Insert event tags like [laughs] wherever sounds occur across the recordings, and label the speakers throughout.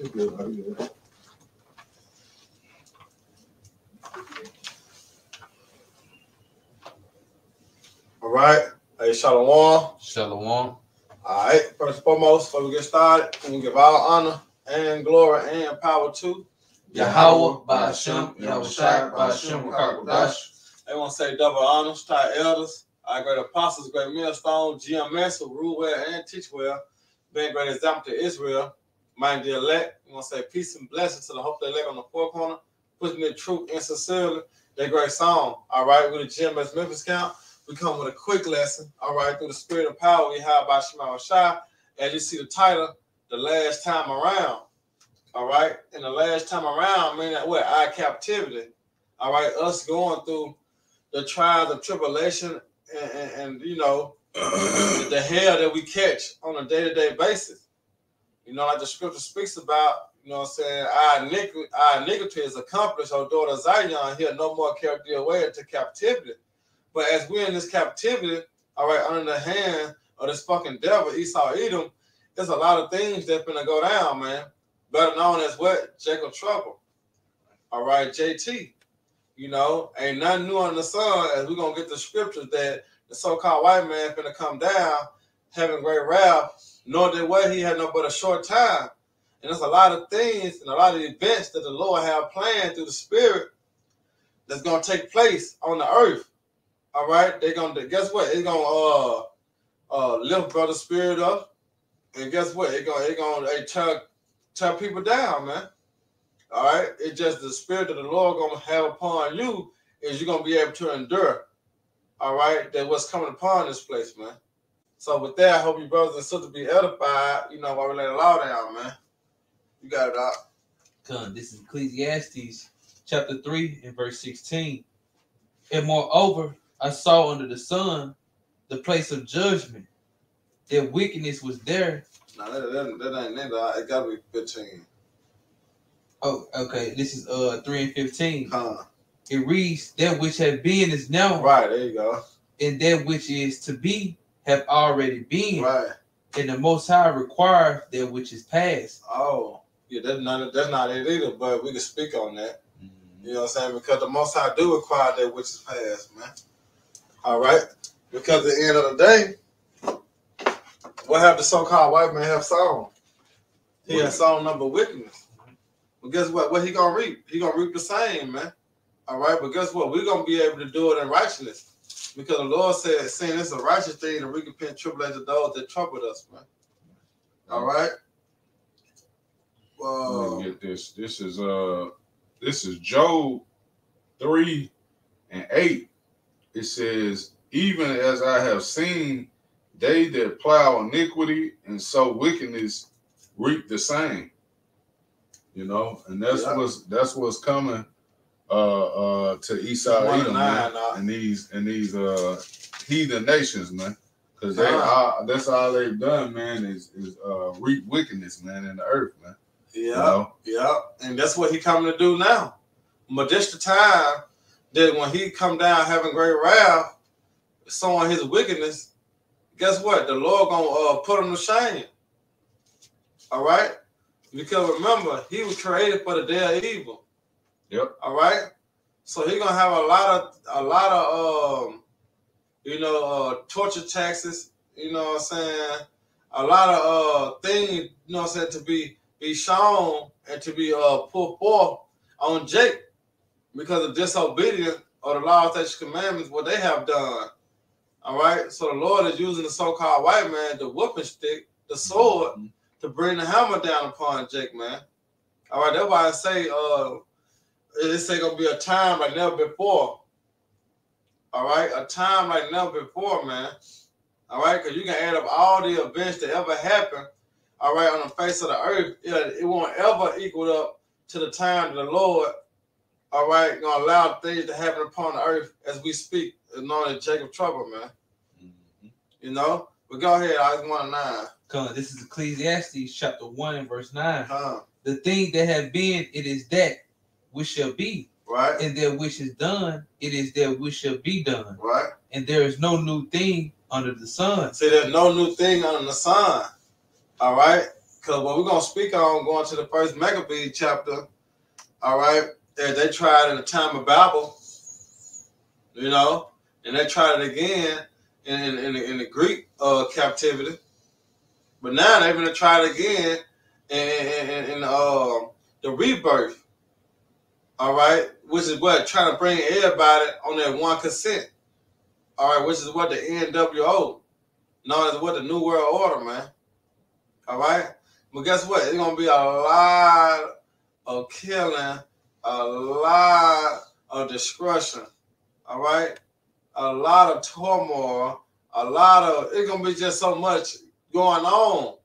Speaker 1: You good, bro. You. All right. Hey, Shalom.
Speaker 2: Shalom.
Speaker 1: All right. First and foremost, before we get started, we give all honor and glory and power to
Speaker 2: Yahweh, Ba'ashem, Yahushai, Ba'ashem, Rakakwadash.
Speaker 1: They want to say double honors to our elders, our great apostles, great millstone, GMS, who rule well and teach well, being great example to Israel. Mind the elect, we want to say peace and blessings to the hope they elect on the four corner, pushing the truth and sincerely. Their great song. All right, with the GMS Memphis count, we come with a quick lesson. All right, through the spirit of power we have by Shema Shai. As you see the title, the last time around. All right, and the last time around, meaning what? Our captivity. All right, us going through the trials of tribulation and, and, and you know [clears throat] the hell that we catch on a day-to-day basis. You know, like the scripture speaks about, you know what I'm saying, our iniquity, our iniquity is accomplished, our daughter Zion here no more carried away into captivity. But as we're in this captivity, all right, under the hand of this fucking devil, Esau Edom, there's a lot of things that's gonna go down, man. Better known as what? Jacob Trouble. All right, JT. You know, ain't nothing new under the sun as we're gonna get the scriptures that the so-called white man finna come down, having great wrath, nor did what he had no but a short time. And there's a lot of things and a lot of events that the Lord have planned through the spirit that's gonna take place on the earth. All right, they're gonna guess what? It's gonna uh uh lift brother spirit up, and guess what? It gonna it gonna hey, tear tear people down, man. All right, it's just the spirit that the Lord gonna have upon you is you're gonna be able to endure. All right, that what's coming upon this place, man. So with that, I hope you brothers and sisters be edified. You know, while we lay the law down, man. You got it out.
Speaker 2: Come, this is Ecclesiastes chapter 3 and verse 16. And moreover, I saw under the sun the place of judgment. That wickedness was there.
Speaker 1: No, that, that, that ain't that. It gotta be 15.
Speaker 2: Oh, okay. This is uh 3 and 15.
Speaker 1: Huh.
Speaker 2: It reads, That which have been is now,
Speaker 1: Right, there you go.
Speaker 2: and that which is to be have already been.
Speaker 1: Right.
Speaker 2: And the most high requires that which is past.
Speaker 1: Oh, yeah, that's not that's not it either, but we can speak on that. Mm-hmm. You know what I'm saying? Because the most high do require that which is past, man. All right. Because at the end of the day, what have the so-called white man have sown? He has sown number wickedness. But guess what? What he gonna reap? He gonna reap the same, man. All right, but guess what? We're gonna be able to do it in righteousness. Because the Lord said, saying it's a righteous thing to recompense tribulation of those that troubled us, man. All right.
Speaker 3: Let
Speaker 1: Well,
Speaker 3: me get this. This is uh this is Job 3 and 8. It says, Even as I have seen, they that plow iniquity and sow wickedness reap the same. You know, and that's
Speaker 1: Yeah.
Speaker 3: what's that's what's coming uh uh to Esau Edom,
Speaker 1: nine,
Speaker 3: man,
Speaker 1: uh.
Speaker 3: and these and these uh heathen nations, man. Cause they
Speaker 1: Uh.
Speaker 3: are that's all they've done, man, is is uh reap wickedness, man, in the earth, man.
Speaker 1: yeah.
Speaker 3: You know?
Speaker 1: Yeah, and that's what he coming to do now. But just the time that when he come down having great wrath, sowing his wickedness, guess what? The Lord gonna uh, put him to shame. All right, because remember he was created for the day of evil.
Speaker 3: Yep.
Speaker 1: All right, so he gonna have a lot of a lot of um, you know, uh, torture taxes. You know what I'm saying? A lot of uh things. You know what I'm saying to be be shown and to be uh put forth on Jake because of disobedience or the law, statutes, commandments, what they have done. All right. So the Lord is using the so-called white man, the whooping stick, the sword, to bring the hammer down upon Jake, man. All right. That's why I say uh it's ain't gonna be a time like never before. All right, a time like never before, man. All right, because you can add up all the events that ever happened all right, on the face of the earth, it, it won't ever equal up to the time that the Lord, all right, gonna allow things to happen upon the earth as we speak, known as Jacob trouble, man. Mm-hmm. You know? But go ahead, I just want to nine.
Speaker 2: Come, this is Ecclesiastes chapter 1 and verse 9.
Speaker 1: Huh,
Speaker 2: The thing that have been, it is that which shall be,
Speaker 1: right,
Speaker 2: and that which is done, it is that which shall be done.
Speaker 1: right.
Speaker 2: And there is no new thing under the sun.
Speaker 1: See, there's no new thing under the sun. All right. Because what we're gonna speak on going to the first Maccabee chapter, all right, that they tried in the time of Babel, you know, and they tried it again in in, in, the, in the Greek uh, captivity. But now they're gonna try it again in, in, in uh, the rebirth. All right, which is what trying to bring everybody on that one consent. All right, which is what the NWO, known as what the New World Order, man. All right, but guess what? It's gonna be a lot of killing, a lot of destruction. All right, a lot of turmoil, a lot of it's gonna be just so much going on.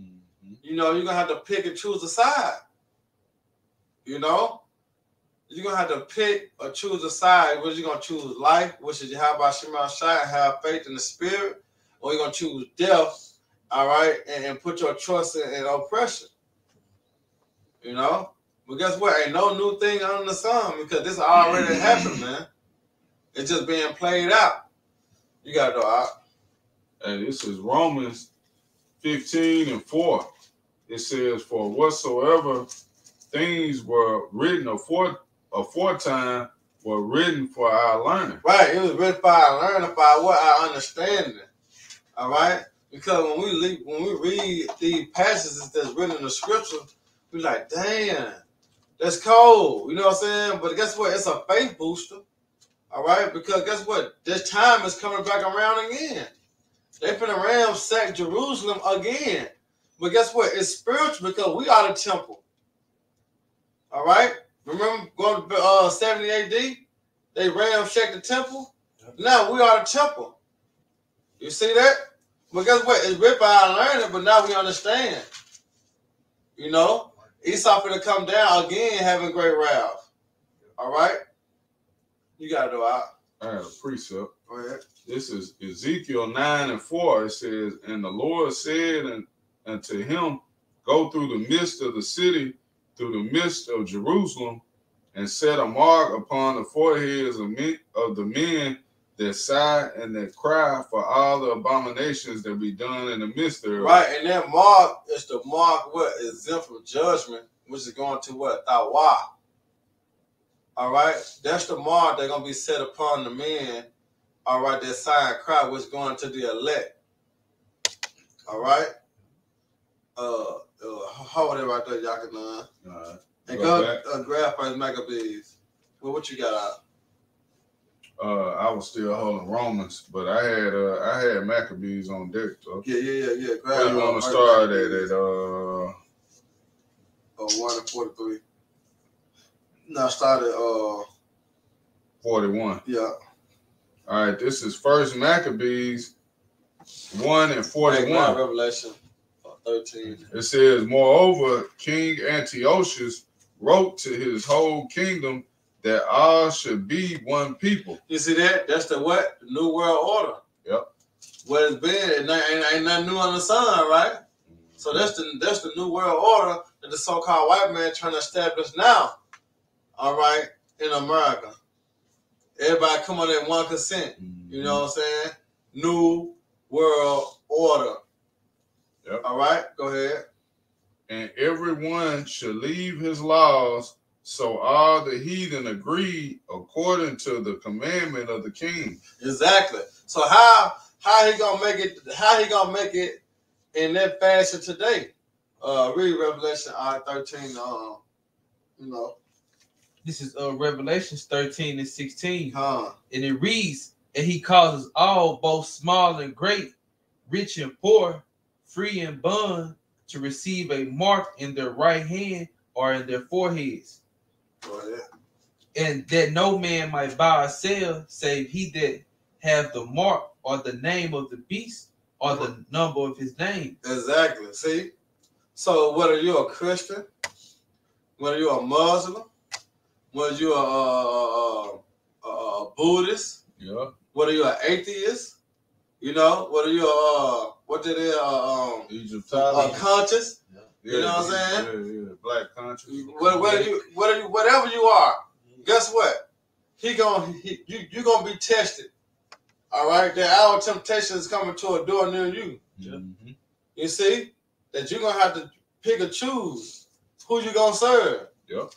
Speaker 3: Mhm.
Speaker 1: You know, you're gonna have to pick and choose a side. You know, you're gonna have to pick or choose a side. Which you're gonna choose life, which is about Shema Shai, have faith in the spirit, or you're gonna choose death, all right, and, and put your trust in, in oppression. You know, but guess what? Ain't no new thing under the sun because this already mm-hmm. happened, man. It's just being played out. You gotta know. I,
Speaker 3: And this is Romans 15 and 4. It says, For whatsoever things were written afore, aforetime were written for our learning.
Speaker 1: Right, it was written for our learning, for what our understanding. All right, because when we le when we read these passages that's written in the scripture, we're like, damn, that's cold. You know what I'm saying? But guess what? It's a faith booster. All right, because guess what? This time is coming back around again. They finna ransack Jerusalem again. But guess what? It's spiritual because we are the temple. All right. Remember going to uh, 70 AD? They ramshacked the temple. Now we are the temple. You see that? But guess what? It's ripped by our learning, but now we understand. You know, Esau finna come down again, having great wrath. All right, you gotta do out.
Speaker 3: I had a precept.
Speaker 1: Go ahead.
Speaker 3: This is Ezekiel 9 and 4. It says, And the Lord said and, unto him, Go through the midst of the city, through the midst of Jerusalem, and set a mark upon the foreheads of, men, of the men that sigh and that cry for all the abominations that be done in the midst thereof.
Speaker 1: Right, and that mark is the mark what is exempt from judgment, which is going to what Tawa. All right, that's the mark they're gonna be set upon the men. All right, that sigh and cry which going to the elect. All right. Uh, uh hold it right there, y'all can uh,
Speaker 3: All right.
Speaker 1: and
Speaker 3: Go
Speaker 1: uh, grab first Maccabees. Well, what you got out?
Speaker 3: Uh, I was still holding Romans, but I had uh, I had Maccabees on deck. So.
Speaker 1: Yeah, yeah, yeah, yeah. Grab.
Speaker 3: Where you want to start at?
Speaker 1: Maccabees.
Speaker 3: At uh,
Speaker 1: Uh, one and forty-three. No, I started. Uh,
Speaker 3: 41.
Speaker 1: yeah.
Speaker 3: All right, this is First Maccabees 1 and 41.
Speaker 1: Revelation uh, thirteen.
Speaker 3: It says, Moreover, King Antiochus wrote to his whole kingdom that all should be one people.
Speaker 1: You see that? That's the what? New World Order.
Speaker 3: Yep.
Speaker 1: What it's been, ain't, ain't, ain't nothing new on the sun, right? So that's the that's the New World Order that the so-called white man trying to establish now. All right, in America. Everybody come on in one consent. You know what I'm saying? New World Order.
Speaker 3: Yep.
Speaker 1: All right, go ahead.
Speaker 3: And everyone should leave his laws. So all the heathen agreed according to the commandment of the king.
Speaker 1: Exactly. So how how he gonna make it? How he gonna make it in that fashion today? Uh, read Revelation I thirteen. Um, you know,
Speaker 2: This is uh, Revelations 13 and 16.
Speaker 1: huh?
Speaker 2: And it reads, And he causes all, both small and great, rich and poor, free and bond, to receive a mark in their right hand or in their foreheads, and that no man might buy or sell, save he that have the mark or the name of the beast or the number of his name.
Speaker 1: Exactly. See, so whether you're a Christian, whether you're a Muslim, whether you're a, a, a, a Buddhist,
Speaker 3: Yeah.
Speaker 1: whether you're an atheist, you know, whether you're uh, what did they uh, um, uh, conscious,
Speaker 3: Yeah,
Speaker 1: You know what I'm saying?
Speaker 3: Yeah, yeah. Black country.
Speaker 1: whether, whether you whether you, whatever you are, guess what? He gonna he, you you gonna be tested. All right, that our temptation is coming to a door near you.
Speaker 3: Mhm.
Speaker 1: You see that you're gonna have to pick or choose who you gonna serve.
Speaker 3: Yep.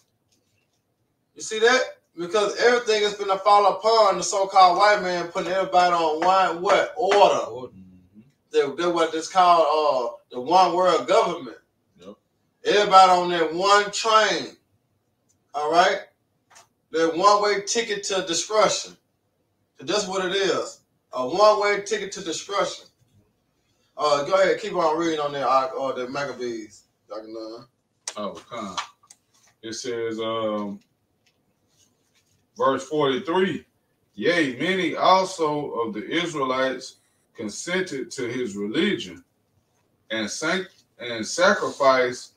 Speaker 1: You see that? Because everything is gonna fall upon the so-called white man putting everybody on one what order. They're, they're what it's called uh the one world government.
Speaker 3: Yep.
Speaker 1: Everybody on that one train. All right. That one way ticket to destruction. That's what it is. A one way ticket to destruction. Uh, go ahead, keep on reading on there, uh, uh, the Maccabees. Dr. Nunn.
Speaker 3: Oh, come. It says, um, verse 43 Yea, many also of the Israelites consented to his religion and sank and sacrificed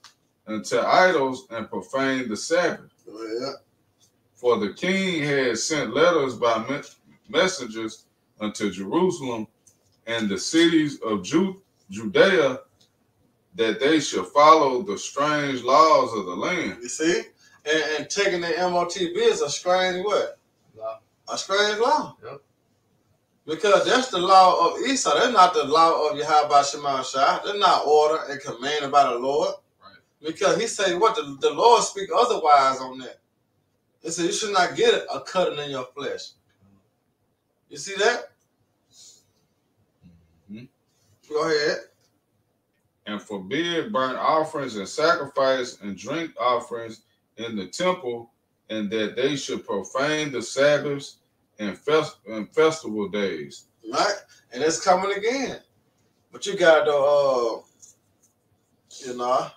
Speaker 3: unto idols and profaned the Sabbath.
Speaker 1: Oh, Go ahead.
Speaker 3: For the king had sent letters by me- messengers unto Jerusalem and the cities of Ju- Judea that they should follow the strange laws of the land.
Speaker 1: You see? And, and taking the MOTB is a strange what?
Speaker 2: Law.
Speaker 1: A strange law.
Speaker 2: Yep.
Speaker 1: Because that's the law of Esau. That's not the law of Yahweh Shema Shai. They're not order and commanded by the Lord.
Speaker 3: Right.
Speaker 1: Because he said what the, the Lord speak otherwise on that. He said you should not get a cutting in your flesh. You see that?
Speaker 3: Mhm.
Speaker 1: Go ahead.
Speaker 3: and forbid burnt offerings and sacrifice and drink offerings in the temple, and that they should profane the Sabbaths and, fest- and festival days.
Speaker 1: Right? And it's coming again. But you got the uh you know,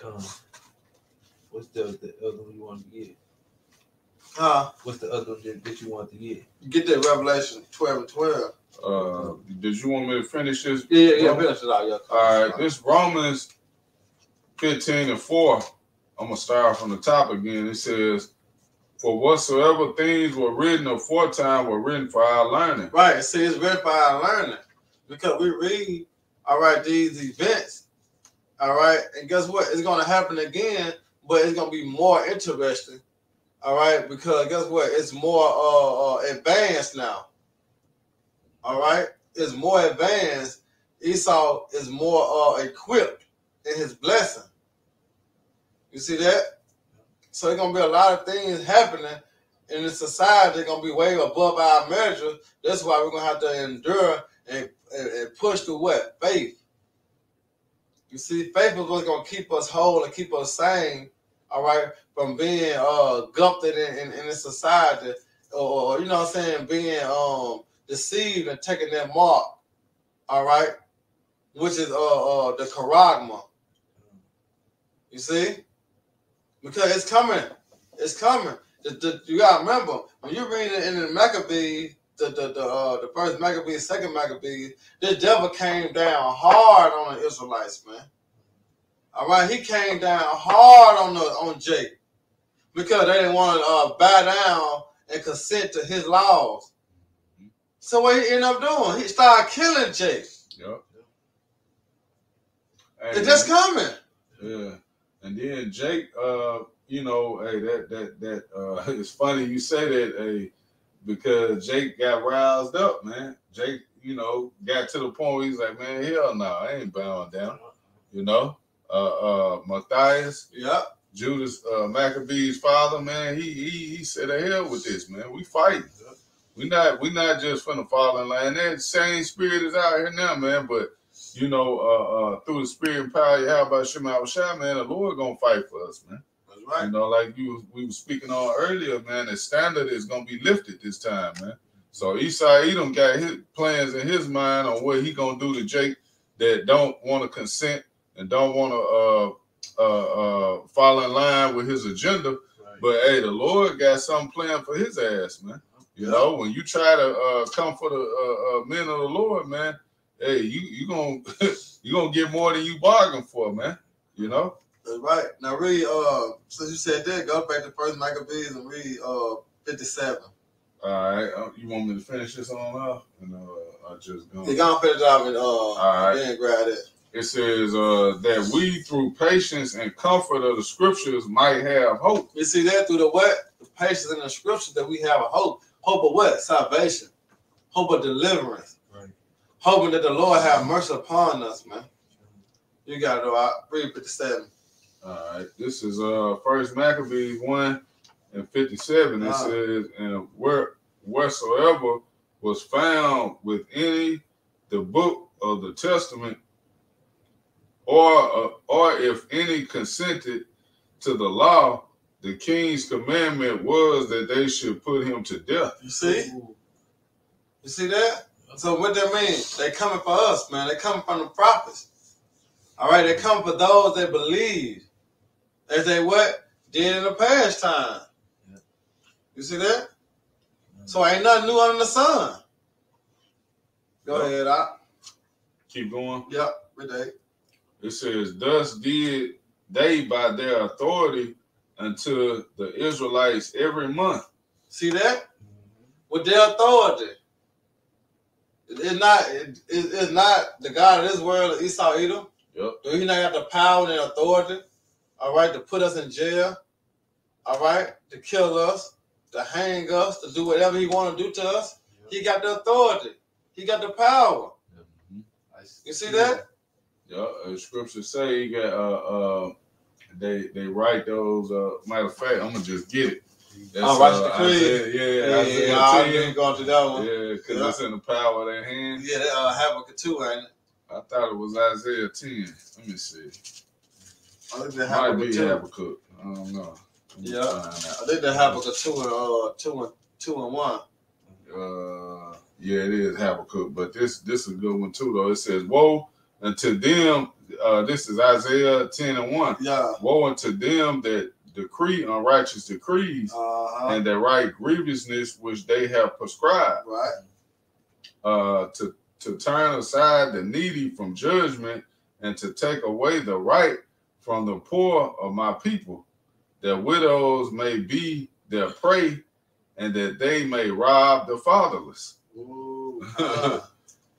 Speaker 2: Come. What's the, the other one you want to get?
Speaker 1: huh?
Speaker 2: What's the other one that, that you want to get?
Speaker 1: Get that Revelation 12 and 12.
Speaker 3: Uh, did you want me to finish this?
Speaker 1: Yeah, yeah, yeah. Finish it out. Yeah.
Speaker 3: All right, this Romans 15 and 4. I'm gonna start from the top again. It says, For whatsoever things were written aforetime were written for our learning.
Speaker 1: Right. See, it's written for our learning because we read, all right, these events, all right, and guess what? It's going to happen again, but it's going to be more interesting, all right, because guess what? It's more uh, uh advanced now, all right. It's more advanced. Esau is more uh equipped in his blessing. You see that? So it's gonna be a lot of things happening in the society they're gonna be way above our measure. That's why we're gonna have to endure and, and, and push through what? Faith. You see, faith is what's gonna keep us whole and keep us sane, all right, from being uh gutted in, in, in the society or, you know what I'm saying, being um deceived and taking that mark, all right, which is uh uh the charagma. You see? Because it's coming. It's coming. The, the, you gotta remember when you read it in the Maccabees, the the the, uh, the first Maccabees, second Maccabees, the devil came down hard on the Israelites, man. All right, he came down hard on the on Jake because they didn't want to uh, bow down and consent to his laws. So what he ended up doing, he started killing Jake.
Speaker 3: Yep.
Speaker 1: It's just coming.
Speaker 3: Yeah. And then Jake, uh, you know, hey, that that that uh [laughs] it's funny you say that, hey, because Jake got roused up, man. Jake, you know, got to the point where he's like, man, hell no, I ain't bowing down. You know? Uh uh Matthias,
Speaker 1: Yep.
Speaker 3: Judas uh Maccabee's father, man, he he he said the hell with this, man. We fighting. We not we not just finna fall in line. That same spirit is out here now, man. But you know, uh, uh, through the spirit and power you have about Shema Shai, man, the Lord gonna fight for us, man.
Speaker 1: That's right.
Speaker 3: You know, like you we were speaking on earlier, man. The standard is gonna be lifted this time, man. So Esau Edom got his plans in his mind on what he gonna do to Jake that don't want to consent and don't want to uh, uh, uh, fall in line with his agenda.
Speaker 2: Right.
Speaker 3: But hey, the Lord got something planned for his ass, man. You know, when you try to uh, come for the uh, uh, men of the Lord, man, hey, you you gonna [laughs] you gonna get more than you bargained for, man. You know.
Speaker 1: That's right. Now read uh since you said that, go back to first Maccabees and read uh 57.
Speaker 3: All right, uh, you want me to finish this on off, and uh, I just.
Speaker 1: You gonna finish off and uh
Speaker 3: right.
Speaker 1: then grab it.
Speaker 3: It says uh, that we, through patience and comfort of the scriptures, might have hope.
Speaker 1: You see that through the what? The patience and the scriptures that we have a hope. Hope of what? Salvation. Hope of deliverance.
Speaker 2: Right.
Speaker 1: Hoping that the Lord have mercy upon us, man. You got it. I read 57.
Speaker 3: All right. This is uh First Maccabees one and fifty seven. It
Speaker 1: Ah.
Speaker 3: says, and where wheresoever was found with any the book of the testament, or uh, or if any consented to the law, the king's commandment was that they should put him to death.
Speaker 1: You see? You see that? So what that mean? They coming for us, man. They coming from the prophets. All right, they come for those that believe. As they what? Did in the past time.
Speaker 2: Yeah.
Speaker 1: You see that? So ain't nothing new under the sun. Go ahead, I.
Speaker 3: Keep going.
Speaker 1: Yep, with that.
Speaker 3: It says, Thus did they by their authority unto the Israelites every month.
Speaker 1: See that? With their authority. It- It's not. It, it- it's not the God of this world, Esau Edom.
Speaker 3: Yep.
Speaker 1: Do he not have the power and authority? All right, to put us in jail. All right, to kill us, to hang us, to do whatever he want to do to us. He got the authority. He got the power. You see that?
Speaker 3: Yeah, uh, scripture say you got uh uh they they write those uh matter of fact, I'm gonna just get it. That's,
Speaker 1: Oh, righteous
Speaker 3: uh,
Speaker 1: decree.
Speaker 3: Isaiah- yeah,
Speaker 1: Yeah,
Speaker 3: Isaiah
Speaker 1: yeah, I didn't go to that one.
Speaker 3: Yeah, because
Speaker 1: Yeah.
Speaker 3: it's in the power of their hands.
Speaker 1: Yeah, that uh, Habakkuk too, ain't it?
Speaker 3: I thought it was Isaiah 10. Let me see.
Speaker 1: I think that
Speaker 3: Might be. Habakkuk. I don't know.
Speaker 1: Yeah. I think that Habakkuk two and uh two and two and one.
Speaker 3: Uh, yeah, it is Habakkuk, but this this is a good one too. Though it says, "Woe unto them." Uh, this is Isaiah ten and one.
Speaker 1: Yeah.
Speaker 3: Woe unto them that decree unrighteous decrees
Speaker 1: Uh huh.
Speaker 3: and that right grievousness which they have prescribed.
Speaker 1: Right.
Speaker 3: Uh, to to turn aside the needy from judgment and to take away the right from the poor of my people, that widows may be their prey, and that they may rob the fatherless.
Speaker 1: Ooh. [laughs] Uh,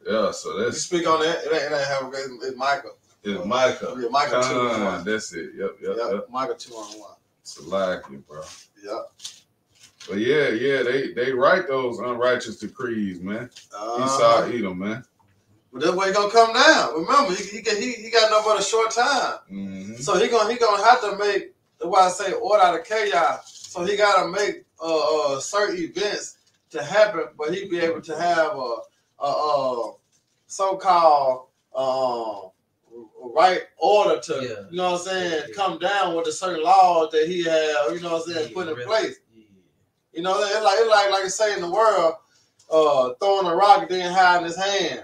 Speaker 3: Yeah, so
Speaker 1: you
Speaker 3: that's
Speaker 1: speak on that. It ain't, it ain't Habakkuk. It's, it's Michael.
Speaker 3: it's Micah.
Speaker 1: Yeah, Michael two one.
Speaker 3: that's it. Yep, yep,
Speaker 1: Yep.
Speaker 3: yep.
Speaker 1: Michael two on one.
Speaker 3: It's likely, bro.
Speaker 1: Yep.
Speaker 3: But yeah, yeah, they they write those unrighteous decrees, man.
Speaker 1: Uh,
Speaker 3: Esau, Edom, man.
Speaker 1: but that's where he gonna come down. Remember, he he, got- he, he got no but a short time.
Speaker 3: hmm
Speaker 1: So he gonna he gonna have to make that's why I say order out of chaos. So he gotta make uh, uh certain events to happen, but he be able to have a a, a so called um right order to
Speaker 2: Yeah.
Speaker 1: you know what I'm saying
Speaker 2: Yeah.
Speaker 1: come down with the certain laws that he have you know what I'm saying put in place. You know it's like it's like like I say in the world uh throwing a rock and then hiding his hand.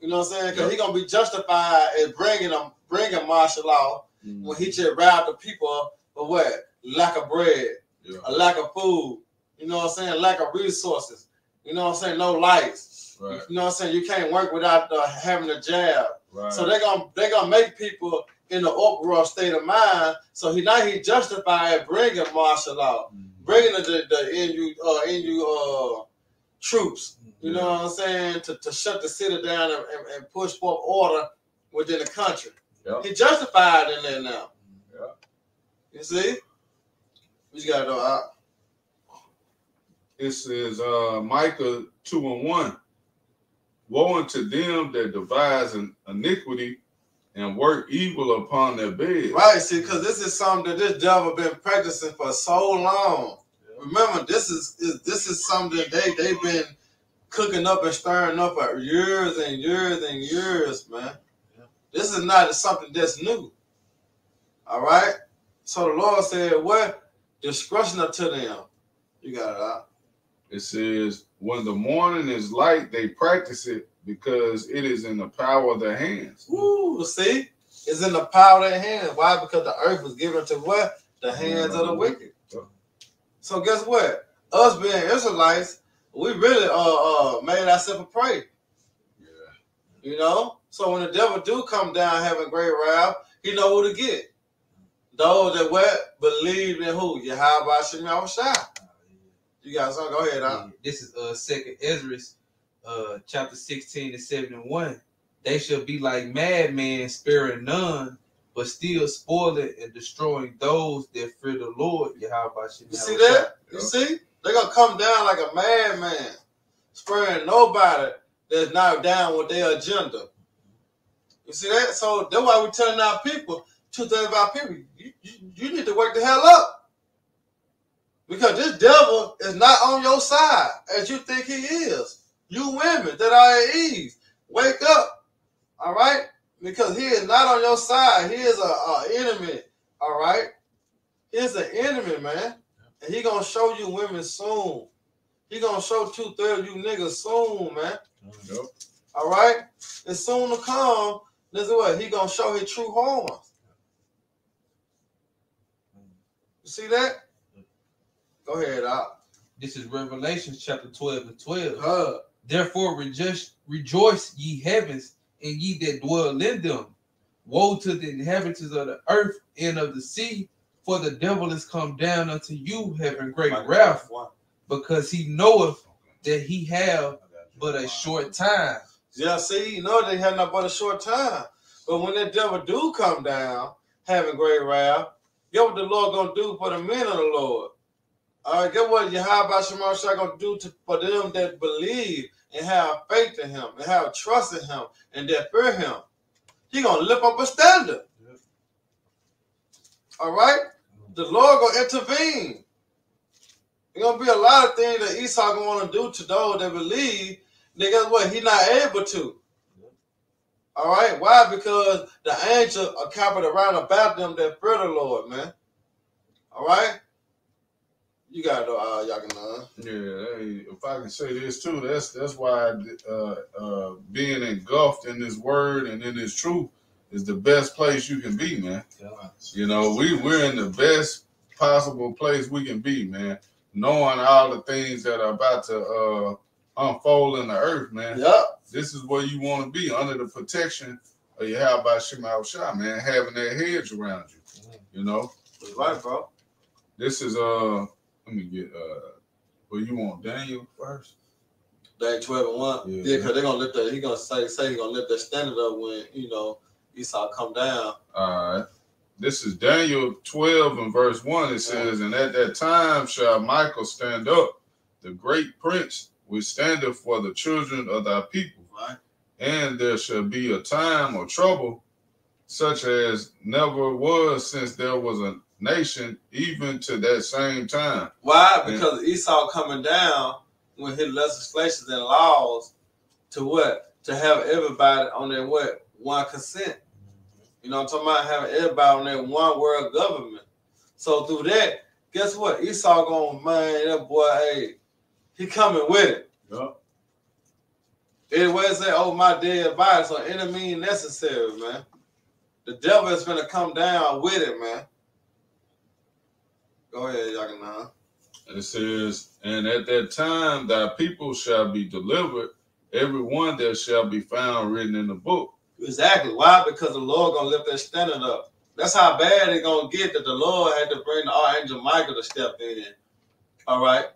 Speaker 1: You know what I'm saying? Because he gonna be justified in bringing them bringing martial law when he just robbed the people for what? Lack of bread,
Speaker 3: Yeah,
Speaker 1: a lack of food. You know what I'm saying? Lack of resources. You know what I'm saying? No lights.
Speaker 3: right,
Speaker 1: You know what I'm saying? You can't work without uh, having a job.
Speaker 3: Right.
Speaker 1: So they're gonna they're gonna make people in the uproar state of mind. So he now he justified bringing martial law, bringing the the, the NU uh, NU uh, troops. You know what I'm saying? To, to shut the city down and, and, and push forth order within the country.
Speaker 3: Yep.
Speaker 1: He justified in there now.
Speaker 3: Yeah.
Speaker 1: You see? We just gotta know. Uh,
Speaker 3: it says uh Micah two and one. Woe unto them that devise an iniquity and work evil upon their bed.
Speaker 1: right, see, because this is something that this devil been practicing for so long. Remember, this is, is this is something they they've been cooking up and stirring up for years and years and years, man.
Speaker 2: Yeah.
Speaker 1: This is not something that's new. All right. So the Lord said, "What discretion unto them?" You got it out.
Speaker 3: It says, when the morning is light, they practice it because it is in the power of their hands.
Speaker 1: Woo, see, it's in the power of their hands. Why? Because the earth was given to what? The hands of the wicked. So guess what? Us being Israelites, we really uh uh made ourselves a prey.
Speaker 3: Yeah.
Speaker 1: You know? So when the devil do come down having great wrath, he know who to get. Those that what believe in who? Yahweh Shem Yahushua. You got something? Go ahead.
Speaker 2: Yeah, This is uh second Ezra, uh chapter 16 to 71. They shall be like madmen, sparing none, but still spoiling and destroying those that fear the Lord. Yahweh
Speaker 1: You see that? You see? They're gonna come down like a madman, sparing nobody that's not down with their agenda. You see that? So that's why we're telling our people, two thirds of our people, you, you, you need to wake the hell up. Because this devil is not on your side as you think he is. You women that are at ease, wake up. All right? Because he is not on your side. He is a, a enemy. All right? He is an enemy, man. And he gonna show you women soon. He gonna show two thirds of you niggas soon, man. All right? It's soon to come. This is what he gonna show his true horns. You see that? Go ahead, out.
Speaker 2: This is Revelation chapter 12 and 12.
Speaker 1: Uh,
Speaker 2: Therefore rejoice, rejoice ye heavens, and ye that dwell in them. Woe to the inhabitants of the earth and of the sea, for the devil is come down unto you, having great wrath, because he knoweth that he have but a short time.
Speaker 1: Yeah, see, you know they have not but a short time. But when that devil do come down, having great wrath, you know what the Lord gonna do for the men of the Lord. All right, get what Yahweh Shemar gonna do to, for them that believe and have faith in him and have trust in him and that fear him. He gonna lift up a standard.
Speaker 3: Yep.
Speaker 1: All right? The Lord gonna intervene. There's gonna be a lot of things that Esau gonna want to do to those that believe. Then guess what? He not able to. All right. Why? Because the angel are camping around about them that fear the Lord, man. All right. You got to uh, y'all can uh,
Speaker 3: Yeah, hey, if I can say this too, that's that's why uh, uh, being engulfed in this word and in this truth is the best place you can be, man. You know, we we're in the best possible place we can be, man. Knowing all the things that are about to uh, unfold in the earth, man.
Speaker 1: Yep.
Speaker 3: This is where you want to be under the protection of your how about Shema Shah, man, having that hedge around you. You know,
Speaker 1: That's right, bro.
Speaker 3: this is uh let me get uh well you want Daniel first?
Speaker 1: Day 12 and 1.
Speaker 3: Yeah.
Speaker 1: Yeah, because they're gonna lift that, he gonna say say he gonna lift that standard up when, you know, Esau come down.
Speaker 3: All right. This is Daniel 12 and verse 1. It says, And at that time shall Michael stand up, the great prince, which standeth for the children of thy people.
Speaker 1: Right?
Speaker 3: And there shall be a time of trouble, such as never was since there was a nation, even to that same time.
Speaker 1: Why? Because Esau coming down with his legislations and laws to what? To have everybody on their what? One consent. You know I'm talking about? Having everybody on their one world government. So through that, guess what? Esau going, man, that boy, hey, he coming with it.
Speaker 3: Yup.
Speaker 1: Anyway, say, oh, my dead body. So any means necessary, man. The devil is gonna come down with it, man. Go ahead,
Speaker 3: And it says, And at that time thy people shall be delivered, every one that shall be found written in the book.
Speaker 1: Exactly. Why? Because the Lord gonna lift that standard up. That's how bad it gonna get that the Lord had to bring the archangel Michael to step in. All right.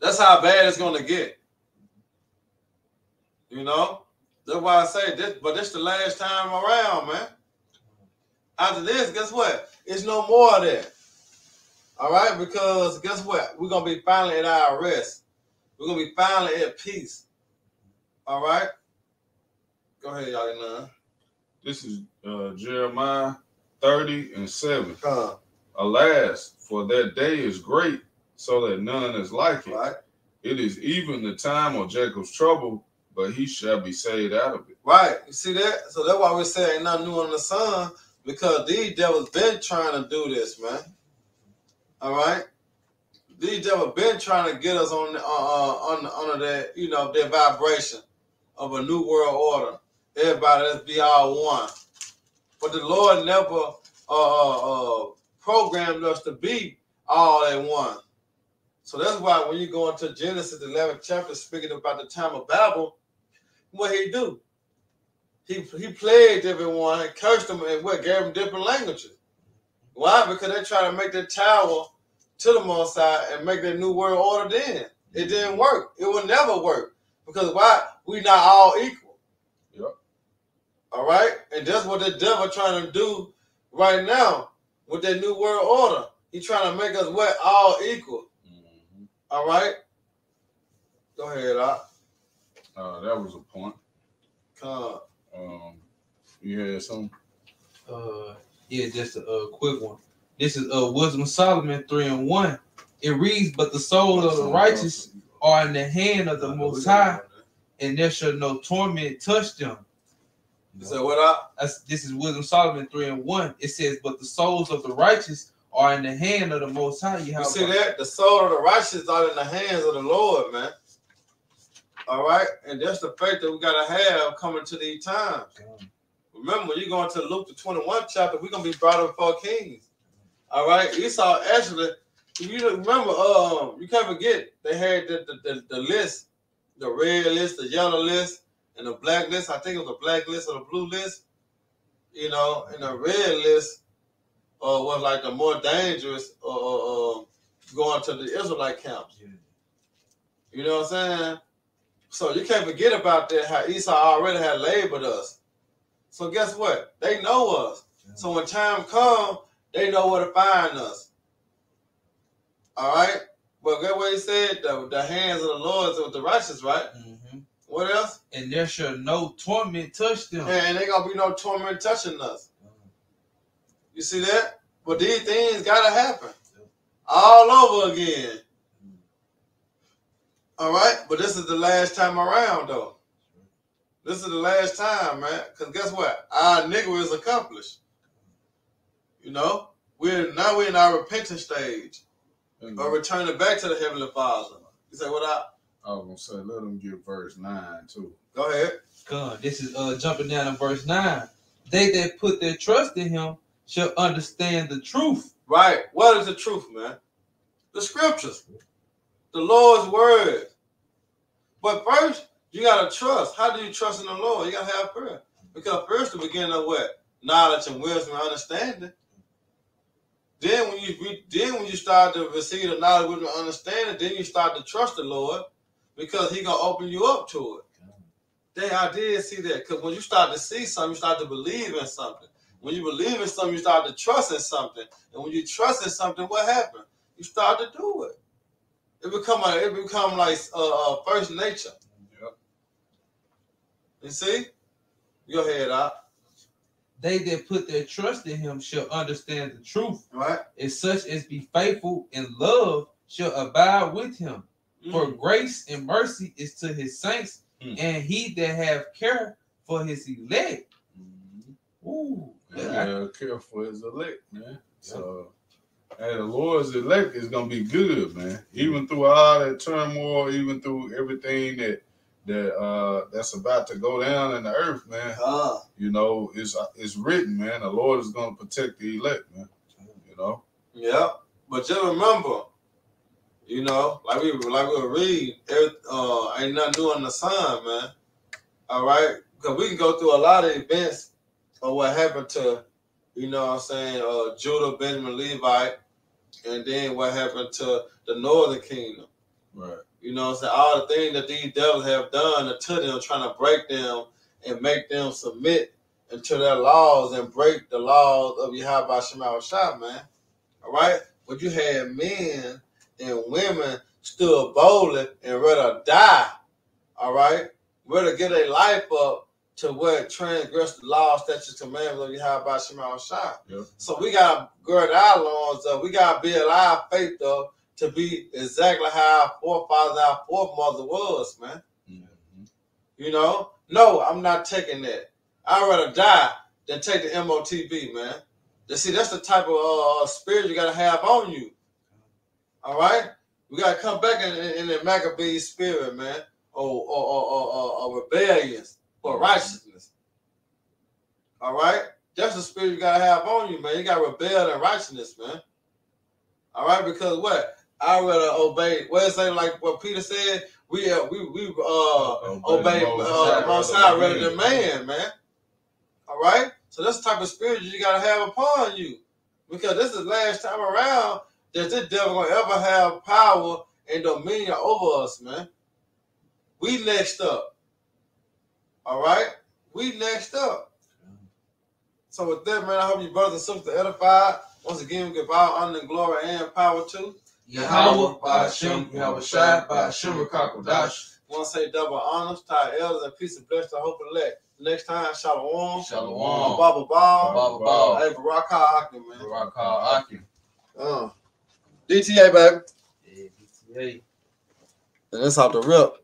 Speaker 1: That's how bad it's gonna get. You know. That's why I say this. But this the last time around, man. After this, guess what? It's no more of that. All right, because guess what? We're gonna be finally at our rest. We're gonna be finally at peace. All right. Go ahead, y'all. Know.
Speaker 3: This is uh, Jeremiah 30 and 7.
Speaker 1: Uh,
Speaker 3: Alas, for that day is great, so that none is like it.
Speaker 1: right.
Speaker 3: It is even the time of Jacob's trouble, but he shall be saved out of it.
Speaker 1: Right. You see that? So that's why we say ain't nothing new under the sun, because these devils been trying to do this, man. All right. These devils been trying to get us on uh, uh on under that, you know, that vibration of a new world order. Everybody let's be all one. But the Lord never uh, uh, uh programmed us to be all at one. So that's why when you go into Genesis the 11th chapter, speaking about the time of Babel, what he do? He he plagued everyone and cursed them and what gave them different languages. Why? Because they try to make their tower to the Most side and make their new world order. Then it didn't work. It will never work because why? We not all equal.
Speaker 3: Yep.
Speaker 1: All right, and that's what the devil trying to do right now with that new world order. He trying to make us what all equal. All right. Go ahead, Doc.
Speaker 3: Uh, that was a point.
Speaker 1: Come.
Speaker 3: Um, You had some.
Speaker 2: Uh, yeah, just a uh, quick one. This is uh Wisdom of Solomon three and one. It reads, "But the souls of the righteous are in the hand of the Most High, and there shall no torment touch them."
Speaker 1: So what up?
Speaker 2: This is Wisdom Solomon three and one. It says, "But the souls of the righteous are in the hand of the Most High." You
Speaker 1: You see that? The soul of the righteous are in the hands of the Lord, man. All right, and that's the faith that we gotta have coming to these times. Remember, when you go into Luke the 21 chapter, we're gonna be brought up before kings. All right, Esau actually, you remember, um, you can't forget they had the, the, the, the list, the red list, the yellow list, and the black list. I think it was the black list or the blue list. You know, and the red list uh, was like the more dangerous uh, uh, uh, going to the Israelite camps. You know what I'm saying? So you can't forget about that, how Esau already had labeled us. So guess what? They know us. So when time comes, they know where to find us. All right? But get what he said? The, the hands of the Lord with the righteous, right?
Speaker 2: Mhm.
Speaker 1: What else?
Speaker 2: And there shall no torment touch them.
Speaker 1: And ain't gonna be no torment touching us. You see that? But these things gotta happen. All over again. All right? But this is the last time around though. This is the last time, man. Cause guess what? Our nigga is accomplished. You know? We're now we're in our repentance stage.
Speaker 3: And
Speaker 1: Or returning back to the Heavenly Father. You say what I
Speaker 3: I was gonna say, let them get verse nine too.
Speaker 1: go ahead.
Speaker 2: Come, this is uh jumping down to verse nine. They that put their trust in him shall understand the truth.
Speaker 1: Right. What is the truth, man? The scriptures. The Lord's word. But first, you gotta trust. How do you trust in the Lord? You gotta have prayer. Because first the beginning of what? Knowledge and wisdom and understanding. Then when you then when you start to receive the knowledge, wisdom, and understanding, then you start to trust the Lord because He gonna open you up to it. Then I did see that because when you start to see something, you start to believe in something. When you believe in something, you start to trust in something. And when you trust in something, what happened? You start to do it. It become a, it become like first nature. You see? Go ahead, out.
Speaker 2: They that put their trust in him shall understand the truth,
Speaker 1: Right?
Speaker 2: and such as be faithful in love shall abide with him. For
Speaker 1: Mm.
Speaker 2: grace and mercy is to his saints,
Speaker 3: Mm.
Speaker 2: and he that have care for his elect.
Speaker 3: Mhm.
Speaker 2: Ooh,
Speaker 3: Yeah, care for his elect, man. So, hey, the Lord's elect is gonna be good, man. Even through all that turmoil, even through everything that that uh that's about to go down in the earth, man.
Speaker 1: Ah,
Speaker 3: You know, it's it's written, man. The Lord is gonna protect the elect, man. You know.
Speaker 1: yeah. But just remember, you know, like we like we read, every- uh, ain't nothing new under the sun, man. All right, because we can go through a lot of events of what happened to, you know, what I'm saying, uh, Judah, Benjamin, Levi, and then what happened to the Northern Kingdom.
Speaker 3: Right.
Speaker 1: You know, what I'm saying all the things that these devils have done to them, trying to break them and make them submit into their laws and break the laws of Yahweh Shema Shah, man. All right, but you had men and women stood boldly and rather die. All right, rather get their life up to what transgress the law, statutes, commandments of Yahweh Shema Shah.
Speaker 3: Yep.
Speaker 1: So we gotta gird our loins up. We gotta build our faith up to be exactly how our forefathers, our foremothers was, man.
Speaker 3: Mhm.
Speaker 1: You know? No, I'm not taking that. I'd rather die than take the MOTB, man. You see, that's the type of uh, spirit you gotta have on you. All right? We gotta come back in, in, in the Maccabee spirit, man. Or or, or, or, or, or rebellions for righteousness. All right? That's the spirit you gotta have on you, man. You gotta rebel in righteousness, man. All right, because what? I rather obey. What it say like what Peter said? We uh, we we uh obey
Speaker 3: the Most
Speaker 1: uh, Most
Speaker 3: rather
Speaker 1: High
Speaker 3: than
Speaker 1: rather than man, man. All right, so that's the type of spirit you gotta have upon you, because this is the last time around that this devil gonna ever have power and dominion over us, man. We next up. All right, we next up. So with that, man, I hope you brothers and sisters edified. Once again, we give all honor and glory and power to.
Speaker 2: Yahweh by Hashem, Yahweh Shai by Hashem Rakakodash.
Speaker 1: want to say double honors our elders and peace and blessings to hope elect. Next time, Shalom.
Speaker 2: Shalom.
Speaker 1: Baba Ball.
Speaker 2: Baba Ball.
Speaker 1: Hey, Barack Aki, man.
Speaker 2: Barack Aki.
Speaker 1: Uh, DTA, baby.
Speaker 2: Yeah, DTA.
Speaker 1: And it's off the rip.